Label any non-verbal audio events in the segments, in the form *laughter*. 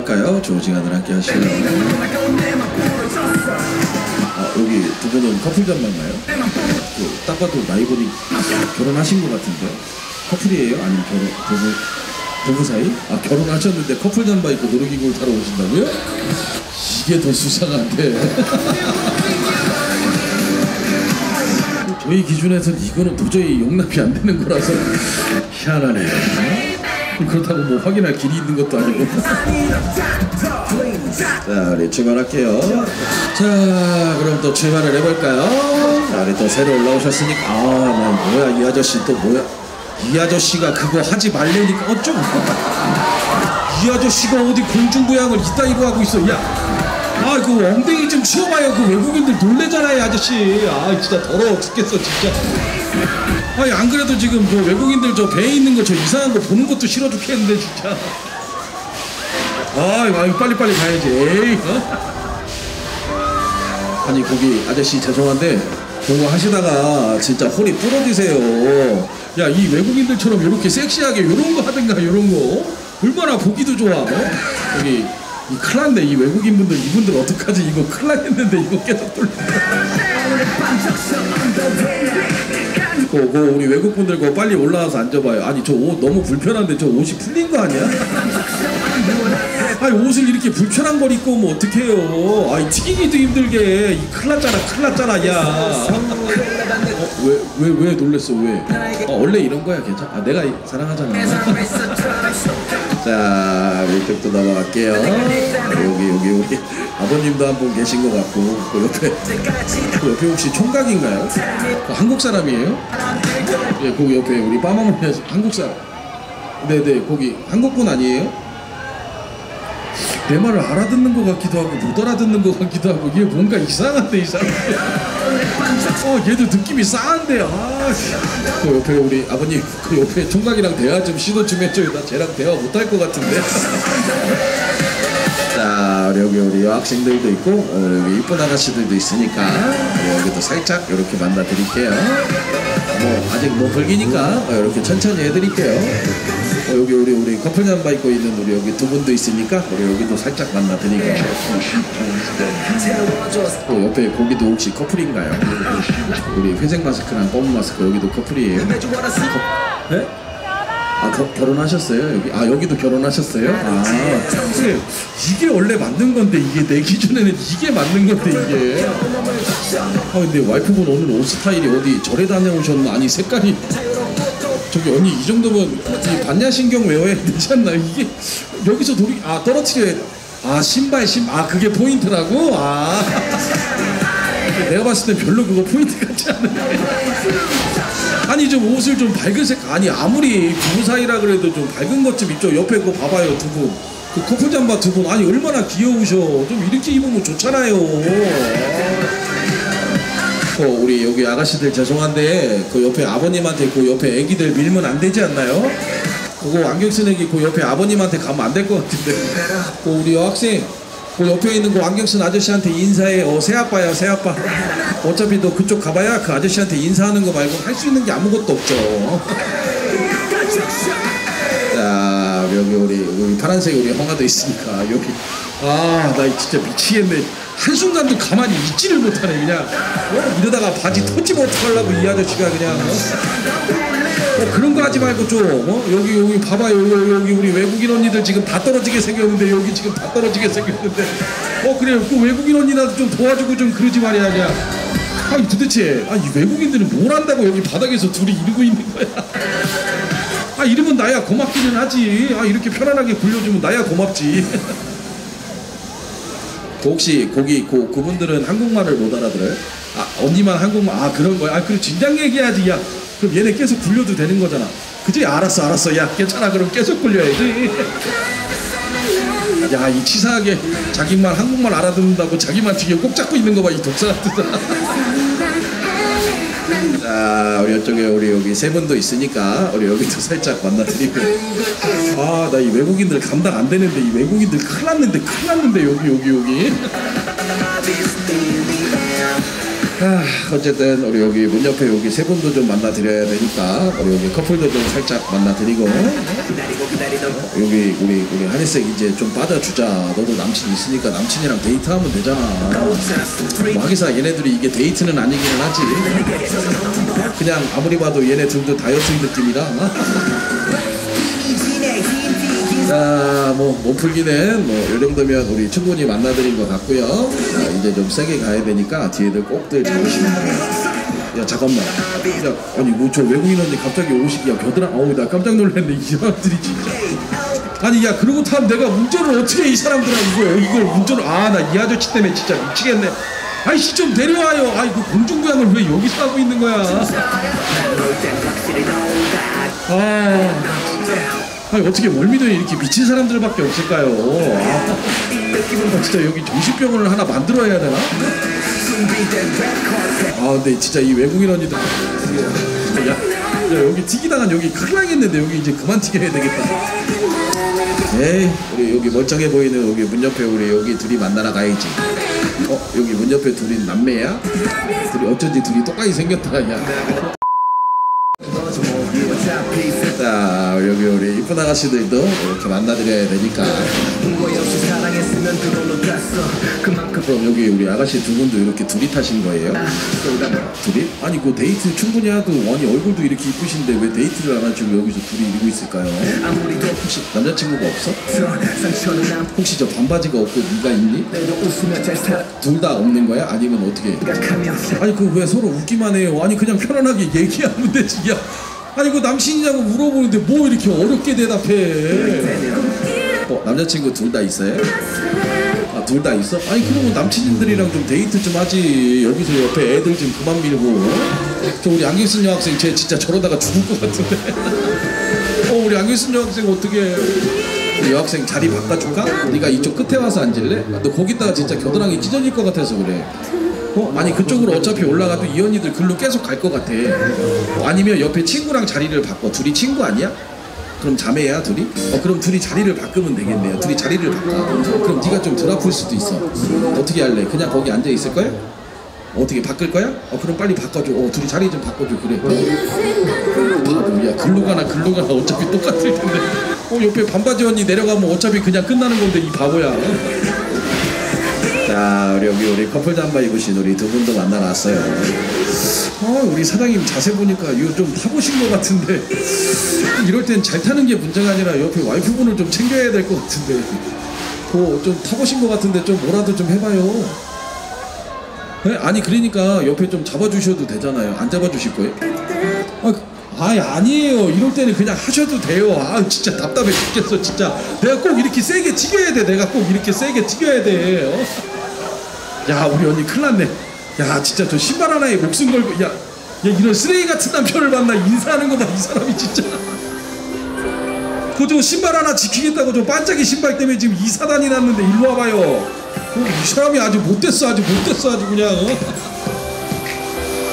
할까요? 조징하들 함께 하시고요. 아, 여기 두 분은 커플 잠만가요? 그, 딱 봐도 나이 보니 결혼하신 것 같은데요? 커플이에요? 아니면 결혼, 부부, 부부 사이? 아, 결혼하셨는데 커플 잠바 입고 놀이기구를 타러 오신다고요? 이게 더 수상한데. 저희 기준에서는 이거는 도저히 용납이 안 되는 거라서 희한하네. *laughs* 그렇다고 뭐 확인할 길이 있는 것도 아니고. 자, 우리 출발할게요. 자, 그럼 또 출발을 해볼까요? 자, 우리 또 새로 올라오셨으니까. 아, 나 뭐야, 이 아저씨 또 뭐야. 이 아저씨가 그거 하지 말래니까 어쩌고. 이 아저씨가 어디 공중부양을 이따위로 하고 있어. 야, 아, 그 엉덩이 좀 치워봐요. 그 외국인들 놀래잖아요, 아저씨. 아, 진짜 더러워 죽겠어, 진짜. 아니, 안 그래도 지금 그 외국인들 저 배에 있는 거 저 이상한 거 보는 것도 싫어 죽겠는데, 진짜. 아, 이거 빨리빨리 가야지. 에이, 어? 아니, 거기 아저씨 죄송한데, 그거 하시다가 진짜 홀이 부러지세요. 야, 이 외국인들처럼 이렇게 섹시하게 이런 거 하든가, 이런 거. 얼마나 보기도 좋아, 어? 여기 이 큰일 났네. 이 외국인분들 이분들 어떡하지? 이거 큰일 났겠는데 이거 계속 돌린다 그, 그 우리 외국분들 그거 빨리 올라와서 앉아봐요. 아니 저 옷 너무 불편한데 저 옷이 풀린 거 아니야? 아니 옷을 이렇게 불편한 걸 입고 오면 어떡해요? 아니 튀기기도 힘들게. 이 큰일 났잖아 큰일 났잖아 야. 어, 왜, 왜, 왜 놀랬어 왜? 어, 원래 이런 거야 괜찮아 아, 내가 사랑하잖아. *laughs* 자 이쪽도 넘어갈게요. 여기 여기 여기 아버님도 한 분 계신 것 같고 그 옆에 그 옆에 혹시 총각인가요? 그 한국 사람이에요? 예, 거기 옆에 우리 빠마모니 한국 사람. 네네 거기 한국분 아니에요? 내 말을 알아듣는 것 같기도 하고 못 알아듣는 것 같기도 하고 얘 뭔가 이상한데 이상한데 어 얘도 느낌이 싸한데 아그 옆에 우리 아버님 그 옆에 총각이랑 대화 좀 시도 좀 해줘요. 나 쟤랑 대화 못할 것 같은데. *laughs* 자 여기 우리 여학생들도 있고 어, 여기 이쁜 아가씨들도 있으니까 여기도 살짝 이렇게 만나 드릴게요. 뭐 아직 뭐 불기니까 어, 이렇게 천천히 해드릴게요. 어, 여기 우리 우리 커플 잠바 입고 있는 우리 여기 두 분도 있으니까 우리 여기도 살짝 만나 드릴게요 어, 옆에 거기도 혹시 커플인가요? 우리 회색 마스크랑 검은 마스크 여기도 커플이에요? 네? 아 거- 결혼하셨어요 여기? 아 여기도 결혼하셨어요? 아 이게, 이게 원래 맞는 건데 이게 내 기준에는 이게 맞는 건데 이게 아 근데 와이프분 오늘 옷 스타일이 어디 절에 다녀오셨나 아니 색깔이 저기 언니 이 정도면 이 반야심경 외워야 되지 않나? 이게 여기서 돌이 아 떨어뜨려야 돼. 아 신발 신아 그게 포인트라고? 아. 내가 봤을 땐 별로 그거 포인트 같지 않은데. 아니 좀 옷을 좀 밝은 색 아니 아무리 부부 사이라 그래도 좀 밝은 것 좀 입죠. 옆에 그거 봐봐요 두분 그 커플 잠바 두 분. 아니 얼마나 귀여우셔. 좀 이렇게 입으면 좋잖아요 어, 우리 여기 아가씨들 죄송한데 그 옆에 아버님한테 그 옆에 애기들 밀면 안 되지 않나요? 그거 안경 쓴 애기 그 옆에 아버님한테 가면 안 될 것 같은데. 그 우리 여학생 그 옆에 있는 그 안경 쓴 아저씨한테 인사해. 어 새아빠야 새아빠. 어차피 너 그쪽 가봐야 그 아저씨한테 인사하는 거 말고 할 수 있는 게 아무것도 없죠. 자 여기 우리 우리 파란색 우리 형아도 있으니까 여기. 아 나 진짜 미치겠네 한순간도 가만히 있지를 못하네 그냥 어? 이러다가 바지 터지면 어떡하려고 이 아저씨가 그냥 어? 어, 그런 거 하지 말고 좀 어? 여기 여기 봐봐요 여기, 여기 우리 외국인 언니들 지금 다 떨어지게 생겼는데 여기 지금 다 떨어지게 생겼는데 어 그래 그 외국인 언니라도 좀 도와주고 좀 그러지 말이야 그냥 아니 도대체 아 이 외국인들은 뭘 한다고 여기 바닥에서 둘이 이러고 있는 거야 아 이러면 나야 고맙기는 하지 아 이렇게 편안하게 굴려주면 나야 고맙지 그 혹시 거기 그, 그분들은 한국말을 못 알아들어요? 아 언니만 한국말 아 그런 거야? 아 그럼 진작 얘기해야지 야. 그럼 얘네 계속 굴려도 되는 거잖아. 그지? 알았어 알았어 야. 괜찮아 그럼 계속 굴려야지 *laughs* 야 이 치사하게 자기만 한국말 알아듣는다고 자기만 뒤에 꼭 잡고 있는 거 봐 이 독사 같은 *laughs* 자 우리 이쪽에 우리 여기 세 분도 있으니까 우리 여기도 *laughs* 살짝 만나드리고 아 나 이 외국인들 감당 안 되는데 이 외국인들 큰일 났는데 큰일 났는데 여기 여기 여기 아, 어쨌든 우리 여기 문 옆에 여기 세 분도 좀 만나 드려야 되니까 우리 여기 커플도 좀 살짝 만나드리고. 여기 우리 우리 한혜색 이제 좀 빠져주자. 너도 남친 있으니까 남친이랑 데이트하면 되잖아. 뭐 하기사 얘네들이 이게 데이트는 아니기는 하지. 그냥 아무리 봐도 얘네 둘도 다이어트 느낌이라 자, 뭐, 몸풀기는 뭐, 이 정도면 우리 충분히 만나드린 것 같고요. 자, 이제 좀 세게 가야 되니까 뒤에들 꼭들 잡으시면 돼요. 야, 잠깐만. 야, 아니, 뭐, 저 외국인 언니 갑자기 오시기, 야, 겨드라, 어우, 나 깜짝 놀랐네, 이 사람들이 진짜. 아니, 야, 그러고 타면 내가 운전을 어떻게 해, 이 사람들하고 이거, 이걸 운전을, 아, 나 이 아저씨 때문에 진짜 미치겠네. 아이씨, 좀 내려와요. 아이, 그 공중부양을 왜 여기서 하고 있는 거야. 아. 아니 어떻게 월미도에 이렇게 미친 사람들밖에 없을까요? 아, 아, 진짜 여기 정신병원을 하나 만들어야 되나? 아 근데 진짜 이 외국인 언니들 야, 야 여기 튀기당한 여기 큰일 나겠는데 여기 이제 그만 튀겨야 되겠다 에이 우리 여기 멀쩡해 보이는 여기 문 옆에 우리 여기 둘이 만나러 가야지 어 여기 문 옆에 둘이 남매야? 둘이 어쩐지 둘이 똑같이 생겼다 야 이쁜 아가씨들도 이렇게 만나드려야 되니까 그럼 여기 우리 아가씨 두 분도 이렇게 둘이 타신 거예요? 둘이? 아니 그 데이트 충분히 하도 아니 얼굴도 이렇게 이쁘신데 왜 데이트를 안 하시고 여기서 둘이 이러고 있을까요? 혹시 남자친구가 없어? 혹시 저 반바지가 없고 네가 있니? 둘 다 없는 거야? 아니면 어떻게? 아니 그 왜 서로 웃기만 해요? 아니 그냥 편안하게 얘기하면 되지 야. 아니 그 남친이냐고 물어보는데 뭐 이렇게 어렵게 대답해? 어 남자친구 둘 다 있어요? 아 둘 다 있어? 아니 그러면 남친들이랑 좀 데이트 좀 하지 여기서 옆에 애들 좀 그만 밀고 저 우리 안경쓴 여학생 쟤 진짜 저러다가 죽을 것 같은데 어 우리 안경쓴 여학생 어떻게 여학생 자리 바꿔줄까? 네가 이쪽 끝에 와서 앉을래? 아, 너 거기다가 진짜 겨드랑이 찢어질 것 같아서 그래 어? 아니 그쪽으로 어차피 올라가도 이 언니들 글로 계속 갈 것 같아 어, 아니면 옆에 친구랑 자리를 바꿔 둘이 친구 아니야? 그럼 자매야 둘이? 어 그럼 둘이 자리를 바꾸면 되겠네요 둘이 자리를 바꿔 그럼 네가 좀 덜 아플 수도 있어 어떻게 할래? 그냥 거기 앉아 있을 거야? 어떻게 바꿀 거야? 어 그럼 빨리 바꿔줘 어 둘이 자리 좀 바꿔줘 그래 바보야 글로 가나 글로 가나 어차피 똑같을 텐데 어 옆에 반바지 언니 내려가면 어차피 그냥 끝나는 건데 이 바보야 자 우리 여기 우리 커플 잠바 입으신 우리 두 분도 만나놨어요. 어 우리 사장님 자세 보니까 이거 좀 타보신 것 같은데. 이럴 땐 잘 타는 게 문제가 아니라 옆에 와이프분을 좀 챙겨야 될 것 같은데. 그좀 타보신 것 같은데 좀 뭐라도 좀 해봐요. 네? 아니 그러니까 옆에 좀 잡아주셔도 되잖아요. 안 잡아주실 거예요? 아, 아이 아니에요. 이럴 때는 그냥 하셔도 돼요. 아 진짜 답답해 죽겠어 진짜. 내가 꼭 이렇게 세게 튀겨야 돼. 내가 꼭 이렇게 세게 튀겨야 돼. 어? 야 우리 언니 큰일 났네. 야 진짜 저 신발 하나에 목숨 걸고 야, 야 이런 쓰레기 같은 남편을 만나 인사하는 거봐이 사람이 진짜. 그저 신발 하나 지키겠다고 저 반짝이 신발 때문에 지금 이사단이 났는데 일로 와봐요. 어, 이 사람이 아주 못됐어 아주 못됐어 아주 그냥. 어?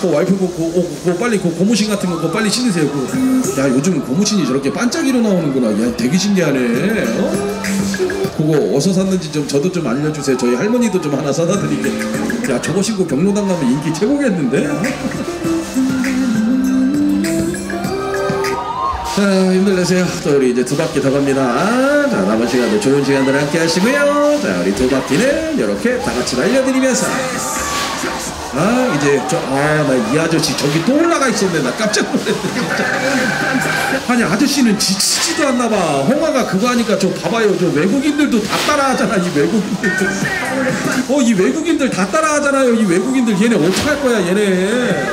그 와이프 그, 그, 그, 그 빨리 그 고무신 같은 거 그거 빨리 신으세요. 그. 야 요즘 고무신이 저렇게 반짝이로 나오는구나. 야 되게 신기하네. 어? 그거 어디서 샀는지 좀 저도 좀 알려주세요. 저희 할머니도 좀 하나 사다 드릴게 야 저거 신고 경로당 가면 인기 최고겠는데? 어? 자 힘들 내세요. 또 우리 이제 두 바퀴 더 갑니다. 자 남은 시간도 좋은 시간들 함께 하시고요. 자 우리 두 바퀴는 이렇게 다 같이 날려드리면서 아 이제 저아나 이 아저씨 저기 또 올라가 있었네. 나 깜짝 놀랐네. 아니 아저씨는 지치지도 않나 봐. 홍아가 그거 하니까 저 봐봐요. 저 외국인들도 다 따라하잖아 이 외국인들도 어이 외국인들 다 따라하잖아요 이 외국인들. 얘네 어떡할 거야 얘네.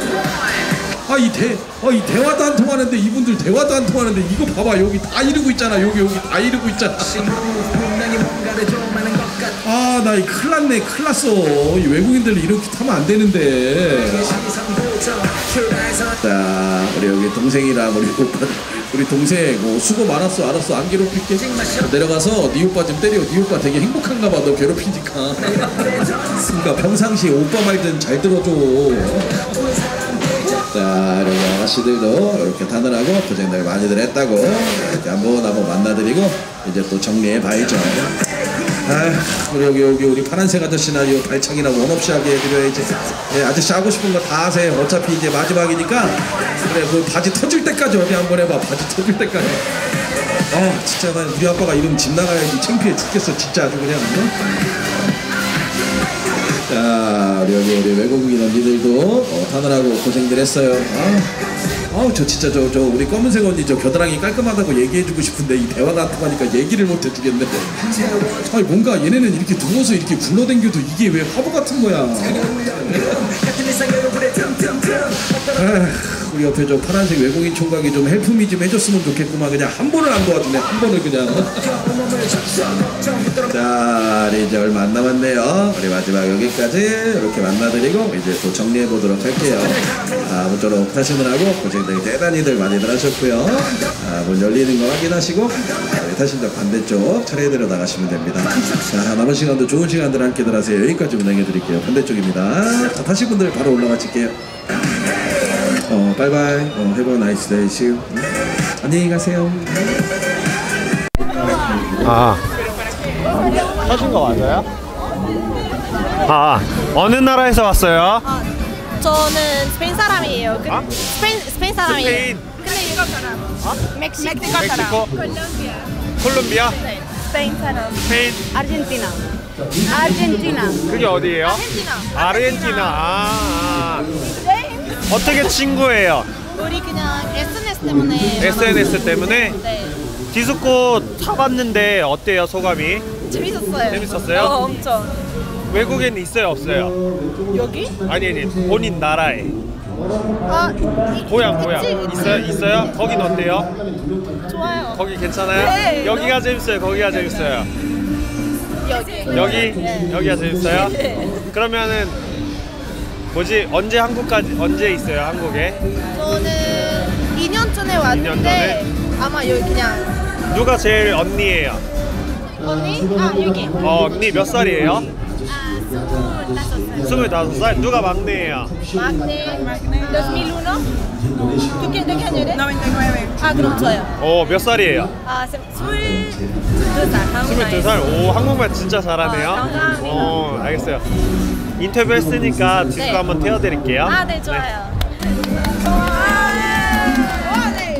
아이 대, 어, 이 대화도 안 통하는데 이분들 대화도 안 통하는데 이거 봐봐. 여기 다 이러고 있잖아. 여기 여기 다 이러고 있잖아 아나이 큰일 났네 큰일 났어. 이 외국인들 이렇게 타면 안 되는데. 자 우리 여기 동생이랑 우리 오빠 우리 동생 뭐 수고 많았어. 알았어. 안 괴롭힐게. 내려가서 네 오빠 좀 때려. 네 오빠 되게 행복한가 봐 너 괴롭히니까. 그러니까 평상시에 오빠 말 좀 잘 들어줘. 자, 여기 아가씨들도 이렇게 타느라고 고생들 많이들 했다고. 이렇게 한번 한번 만나드리고 이제 또 정리해 봐야죠. 아휴, 우리 여기 여기 우리 파란색 아저씨나 이 발차기나 원 없이 하게 해드려야지. 예, 아저씨 하고 싶은 거 다 하세요. 어차피 이제 마지막이니까 그래 그 바지 터질 때까지 어디 한번 해봐. 바지 터질 때까지. 아 진짜 난 우리 아빠가 이러면 집 나가야지 창피해 죽겠어 진짜 아주 그냥. 어? 자 우리 여기 우리 외국인 언니들도 어, 타느라고 고생들 했어요. 아, 아우 저 진짜 저 저 우리 검은색 언니 저 겨드랑이 깔끔하다고 얘기해주고 싶은데 이 대화가 통하니까 얘기를 못 해주겠네. 아니 뭔가 얘네는 이렇게 누워서 이렇게 굴러댕겨도 이게 왜 화보 같은 거야. *laughs* 아, 우리 옆에 저 파란색 외국인 총각이 좀 헬프미 좀 해줬으면 좋겠구만. 그냥 한 번을 안 도와주네. 한 번을 그냥. 자 이제 얼마 안 남았네요. 우리 마지막 여기까지 이렇게 만나드리고 이제 또 정리해 보도록 할게요. 아 모쪼록 타시느라고 고생들 대단히들 많이들 하셨고요. 아, 문 열리는 거 확인하시고 아, 타신자 반대쪽 차례대로 나가시면 됩니다 자 남은 시간도 좋은 시간들 함께들 하세요 여기까지 운행해 드릴게요 반대쪽입니다 자, 타실 분들 바로 올라가실게요 어, 바이바이. 어, nice day. See you. 안녕히 가세요. 아 하신 거 맞아요? 아 어느 나라에서 왔어요? 아, 저는 스페인 사람이에요. 그, 아? 스페인 스페인 사람이에요. 스페인. 근데 이거 사람. 멕시코. 멕시코 멕시코? 콜롬비아. 콜롬비아? 네. 스페인 사람. 스페인? 아르헨티나. 아르헨티나. 그게 어디예요? 아르헨티나. 아르헨티나 아, 아. 네. 어떻게 친구예요? 우리 그냥 SNS 때문에. SNS 때문에? 네. 디스코 타봤는데 어때요 소감이? 재밌었어요. 재밌었어요? 어, 엄청. 외국엔 있어요 없어요? 여기? 아니 아니 본인 나라에 아, 이- 고향 고향. 있어요? 있어요? 거긴 어때요? 좋아요. 거기 괜찮아요? 네, 여기가 재밌어요 거기가 재밌어요 여기. 여기? 네. 여기가 재밌어요? 네. 그러면은 뭐지 언제 한국까지 언제 있어요 한국에? 저는 2년 전에 왔는데 아마 여기 그냥 누가 제일 언니예요? 언니? 아 여기. 어 언니 몇 살이에요? 아, 25살. 스물다섯 살 누가 막내예요? Magde 2001. ¿Tú qué, de qué año eres? 99. 아 그럼 저요. 어 몇 살이에요? 아 스- 스물두 살. 한국 스물두 살? 오 한국말 진짜 잘하네요. 어, 감사합니다. 어 알겠어요. 인터뷰 했으니까 디스코 네. 한번 태워 드릴게요. 아 네 좋아요. 와, 네.